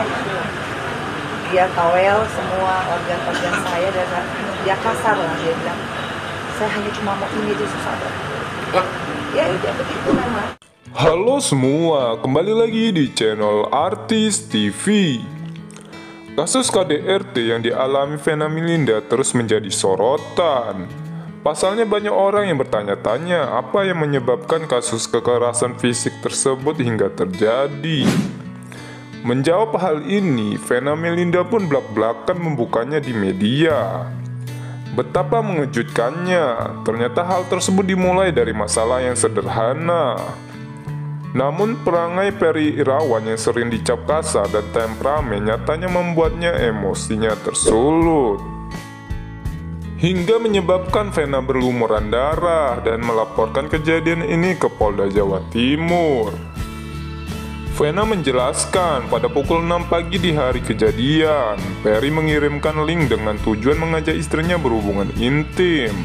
itu dia towel semua organ-organ saya dan dia kasar lah dia bilang saya hanya cuma mau ini itu susah ya udah begitu memang Halo semua, kembali lagi di channel Artis TV. Kasus KDRT yang dialami Vena Melinda terus menjadi sorotan. Pasalnya banyak orang yang bertanya-tanya apa yang menyebabkan kasus kekerasan fisik tersebut hingga terjadi. Menjawab hal ini, Vena Melinda pun belak-belakan membukanya di media. Betapa mengejutkannya, ternyata hal tersebut dimulai dari masalah yang sederhana. Namun perangai Peri Irawan yang sering dicap kasar dan temperamen nyatanya membuatnya emosinya tersulut. Hingga menyebabkan Vena berlumuran darah dan melaporkan kejadian ini ke Polda Jawa Timur. Vena menjelaskan pada pukul 6 pagi di hari kejadian, Peri mengirimkan link dengan tujuan mengajak istrinya berhubungan intim.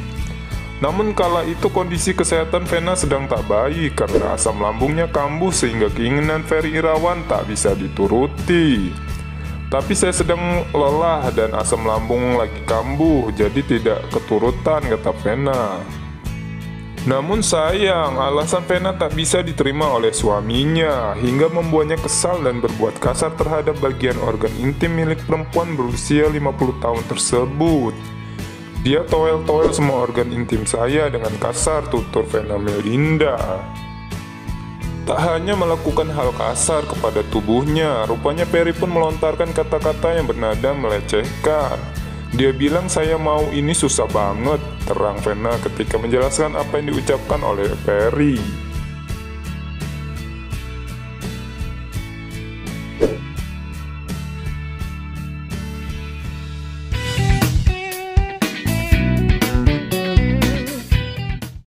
Namun kala itu kondisi kesehatan Vena sedang tak baik karena asam lambungnya kambuh sehingga keinginan Ferry Irawan tak bisa dituruti. Tapi saya sedang lelah dan asam lambung lagi kambuh jadi tidak keturutan kata Vena. Namun sayang, alasan Vena tak bisa diterima oleh suaminya hingga membuatnya kesal dan berbuat kasar terhadap bagian organ intim milik perempuan berusia 50 tahun tersebut. Dia toel-toel semua organ intim saya dengan kasar tutur Vena Melinda. Tak hanya melakukan hal kasar kepada tubuhnya, rupanya Perry pun melontarkan kata-kata yang bernada melecehkan. Dia bilang saya mau ini susah banget, terang Vena ketika menjelaskan apa yang diucapkan oleh Perry.